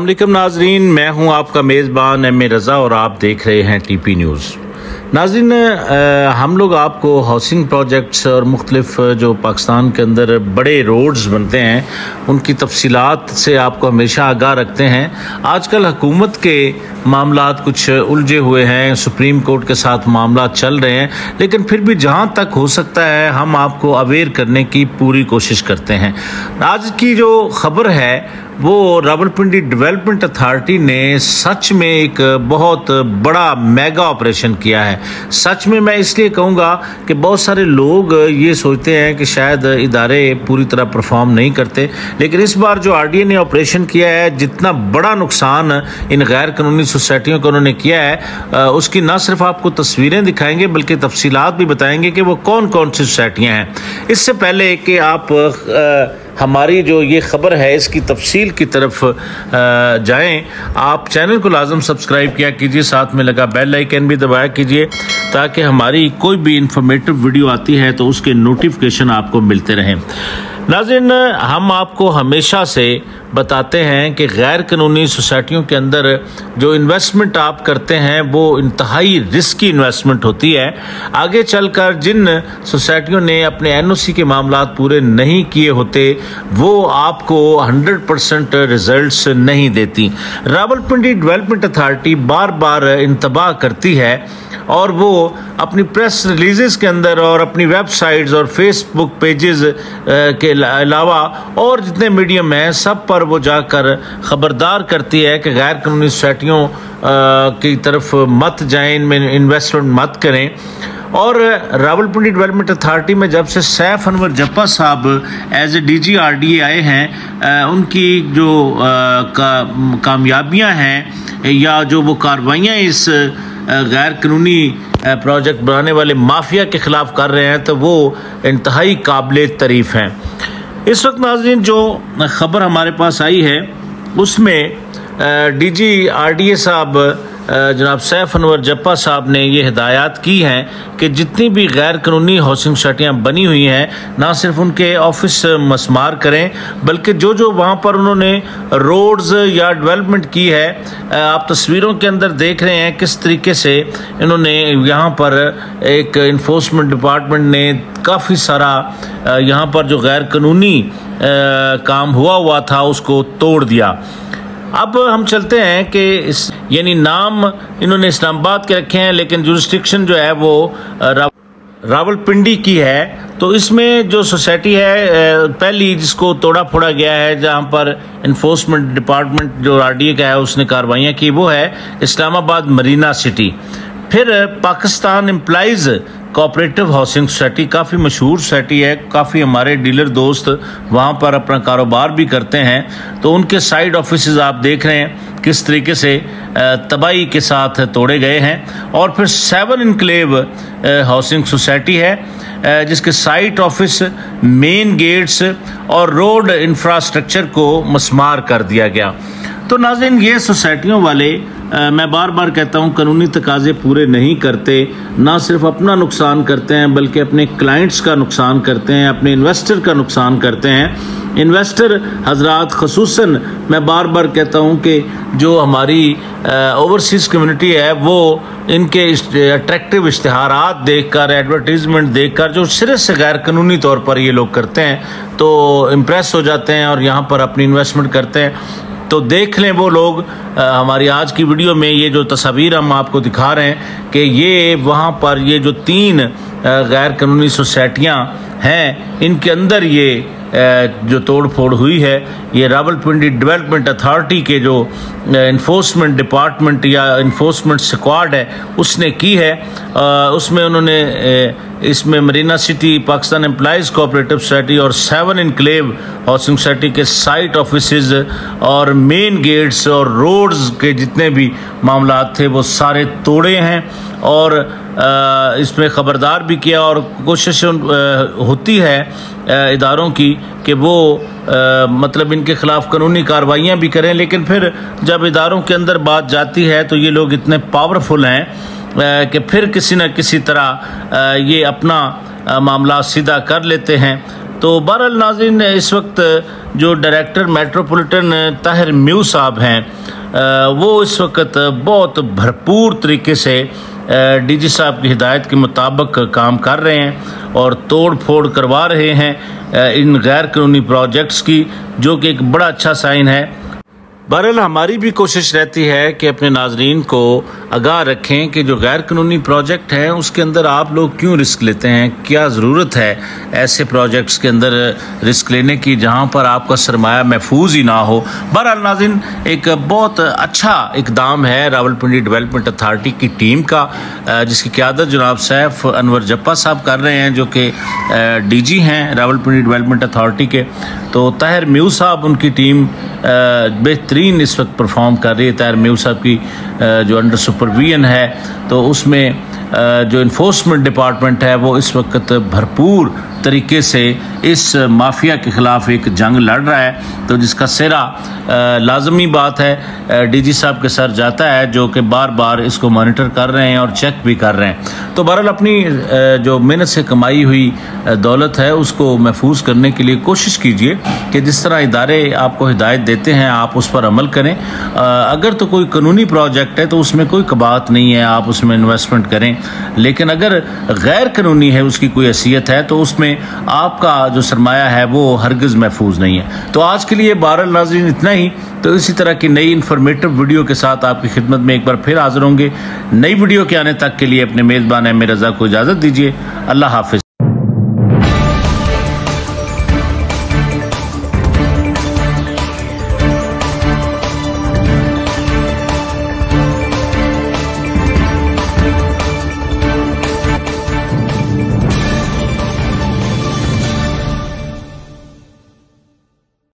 वालेकुम नाजरीन, मैं हूँ आपका मेज़बान एम ए रज़ा और आप देख रहे हैं टीपी न्यूज़। नाजरीन हम लोग आपको हाउसिंग प्रोजेक्ट्स और मुख्तलिफ़ जो पाकिस्तान के अंदर बड़े रोड्स बनते हैं, उनकी तफसीलात से आपको हमेशा आगाह रखते हैं। आजकल हुकूमत के मामला कुछ उलझे हुए हैं, सुप्रीम कोर्ट के साथ मामला चल रहे हैं, लेकिन फिर भी जहाँ तक हो सकता है, हम आपको अवेयर करने की पूरी कोशिश करते हैं। आज की जो खबर है, वो रावलपिंडी डेवलपमेंट अथॉरिटी ने सच में एक बहुत बड़ा मेगा ऑपरेशन किया है। सच में मैं इसलिए कहूँगा कि बहुत सारे लोग ये सोचते हैं कि शायद इदारे पूरी तरह परफॉर्म नहीं करते। लेकिन इस बार जो आर ने ऑपरेशन किया है जितना बड़ा नुकसान इन गैर कानूनी सोसाइटियों को उन्होंने किया है उसकी ना सिर्फ़ आपको तस्वीरें दिखाएँगे बल्कि तफसीलात भी बताएँगे कि वो कौन कौन सी सोसाइटियाँ हैं। इससे पहले कि आप आ, हमारी जो ये ख़बर है इसकी तफसील की तरफ़ जाएँ आप चैनल को लाजम सब्सक्राइब किया कीजिए साथ में लगा बेल आइकन भी दबाया कीजिए ताकि हमारी कोई भी इंफॉर्मेटिव वीडियो आती है तो उसके नोटिफिकेशन आपको मिलते रहें। नाजिन, हम आपको हमेशा से बताते हैं कि गैर कानूनी सोसाइटियों के अंदर जो इन्वेस्टमेंट आप करते हैं, वो इंतहाई रिस्की इन्वेस्टमेंट होती है। आगे चलकर जिन सोसाइटियों ने अपने एनओसी के मामला पूरे नहीं किए होते, वो आपको 100 परसेंट रिज़ल्ट नहीं देती। रावलपिंडी डेवलपमेंट अथॉरिटी बार बार इंतबाह करती है और वो अपनी प्रेस रिलीजेस के अंदर और अपनी वेबसाइट्स और फेसबुक पेजेस के अलावा और जितने मीडियम हैं सब पर वो जाकर ख़बरदार करती है कि गैर कानूनी सोसाइटियों की तरफ़ मत जाएँ इनमें इन्वेस्टमेंट मत करें। और रावलपिंडी डेवलपमेंट अथॉरिटी में जब से सैफ अनवर जप्पा साहब as A D G R D आए हैं उनकी जो का, कामयाबियाँ हैं या जो वो कार्रवाइयाँ इस गैर कानूनी प्रोजेक्ट बनाने वाले माफिया के ख़िलाफ़ कर रहे हैं तो वो इंतहाई काबिल तरीफ हैं। इस वक्त नाजरीन, जो ख़बर हमारे पास आई है, उसमें D G R D A साहब जनाब सैफ अनवर जप्पा साहब ने ये हिदायत की हैं कि जितनी भी गैर कानूनी हाउसिंग सोसाइटियाँ बनी हुई हैं, ना सिर्फ़ उनके ऑफ़िस मसमार करें, बल्कि जो जो वहाँ पर उन्होंने रोड्स या डेवलपमेंट की है आप तस्वीरों के अंदर देख रहे हैं किस तरीके से इन्होंने यहाँ पर एक इन्फोर्समेंट डिपार्टमेंट ने काफ़ी सारा यहाँ पर जो गैर कानूनी काम हुआ हुआ था, उसको तोड़ दिया। अब हम चलते हैं कि इस, यानी नाम, इन्होंने इस्लामाबाद के रखे हैं, लेकिन जुरिस्टिक्शन जो है वो रावलपिंडी की है। तो इसमें जो सोसाइटी है पहली जिसको तोड़ा फोड़ा गया है, जहाँ पर इन्फोर्समेंट डिपार्टमेंट जो आरडीए का है, उसने कार्रवाइयाँ की, वो है इस्लामाबाद मरीना सिटी। फिर Pakistan employees cooperative housing society काफ़ी मशहूर सोसाइटी है, काफ़ी हमारे डीलर दोस्त वहाँ पर अपना कारोबार भी करते हैं। तो उनके साइड ऑफ़िस आप देख रहे हैं किस तरीके से तबाही के साथ तोड़े गए हैं। और फिर सेवन इनक्लेव हाउसिंग सोसाइटी है जिसके साइट ऑफ़िस मेन गेट्स और रोड इंफ्रास्ट्रक्चर को मसमार कर दिया गया। तो नाजिन ये सोसाइटियों वाले आ, मैं बार बार कहता हूँ कानूनी तकाजे पूरे नहीं करते। ना सिर्फ़ अपना नुकसान करते हैं बल्कि अपने क्लाइंट्स का नुकसान करते हैं अपने इन्वेस्टर का नुकसान करते हैं। इन्वेस्टर हजरात खसूस मैं बार बार कहता हूँ कि जो हमारी ओवरसीज़ कम्युनिटी है वो इनके अट्रैक्टिव इश्तहार देख कर एडवर्टीज़मेंट देख कर जो सिरे से गैर कानूनी तौर पर ये लोग करते हैं तो इम्प्रेस हो जाते हैं और यहाँ पर अपनी इन्वेस्टमेंट करते हैं। तो देख लें वो लोग आ, हमारी आज की वीडियो में ये जो तस्वीर हम आपको दिखा रहे हैं कि ये वहाँ पर ये जो तीन गैर कानूनी सोसाइटियाँ हैं इनके अंदर ये जो तोड़ फोड़ हुई है ये रावलपिंडी डेवलपमेंट अथॉरिटी के जो इन्फोर्समेंट डिपार्टमेंट या इन्फोर्समेंट स्क्वाड है उसने की है। उसमें उन्होंने इसमें Marina city Pakistan employees cooperative society और सेवन इनक्लेव हाउसिंग सोसाइटी के साइट ऑफ़िस और मेन गेट्स और रोड्स के जितने भी मामला थे वो सारे तोड़े हैं। और इसमें ख़बरदार भी किया और कोशिश होती है इदारों की कि वो आ, मतलब इनके ख़िलाफ़ कानूनी कार्रवाइयाँ भी करें। लेकिन फिर जब इदारों के अंदर बात जाती है तो ये लोग इतने पावरफुल हैं कि फिर किसी न किसी तरह ये अपना मामला सीधा कर लेते हैं। तो बहरहाल नाजिन इस वक्त जो डायरेक्टर मेट्रोपॉलिटन ताहिर म्यू साहब हैं वो इस वक्त बहुत भरपूर तरीके से डीजी साहब की हिदायत के मुताबिक काम कर रहे हैं और तोड़ फोड़ करवा रहे हैं इन गैर कानूनी प्रोजेक्ट्स की, जो कि एक बड़ा अच्छा साइन है। बहरहाल, हमारी भी कोशिश रहती है कि अपने नाजरीन को आगाह रखें कि जो गैर कानूनी प्रोजेक्ट हैं, उसके अंदर आप लोग क्यों रिस्क लेते हैं? क्या ज़रूरत है ऐसे प्रोजेक्ट्स के अंदर रिस्क लेने की, जहाँ पर आपका सरमाया महफूज ही ना हो? बहरहाल नाजिन एक बहुत अच्छा इकदाम है रावलपिंडी डेवलपमेंट अथार्टी की टीम का जिसकी क्यादत जनाब सैफ अनवर जप्पा साहब कर रहे हैं, जो कि डी जी हैं रावलपिंडी डेवलपमेंट अथार्टी के। तो ताहिर म्यू साहब, उनकी टीम बेहतरीन इस वक्त परफॉर्म कर रही है। तैर मेव साहब की जो अंडर सुपरविजन है तो उसमें जो इन्फोर्समेंट डिपार्टमेंट है, वो इस वक्त भरपूर तरीके से इस माफिया के ख़िलाफ़ एक जंग लड़ रहा है। तो जिसका सिरा लाजमी बात है। डीजी साहब के सर जाता है, जो कि बार बार इसको मॉनिटर कर रहे हैं और चेक भी कर रहे हैं। तो बहरहाल अपनी जो मेहनत से कमाई हुई दौलत है, उसको महफूज करने के लिए कोशिश कीजिए कि जिस तरह इदारे आपको हिदायत देते हैं, आप उस पर अमल करें। अगर तो कोई कानूनी प्रोजेक्ट है तो उसमें कोई कबात नहीं है, आप उसमें इन्वेस्टमेंट करें। लेकिन अगर गैर कानूनी है, उसकी कोई हैसियत है तो उसमें आपका जो सरमाया है वो हरगज़ महफूज नहीं है। तो आज के लिए बारह नाजरीन इतना ही। तो इसी तरह की नई इन्फॉर्मेटिव वीडियो के साथ आपकी खिदमत में एक बार फिर हाजिर होंगे। नई वीडियो के आने तक के लिए अपने मेज़बान एम रज़ा को इजाज़त दीजिए। अल्लाह हाफिज़।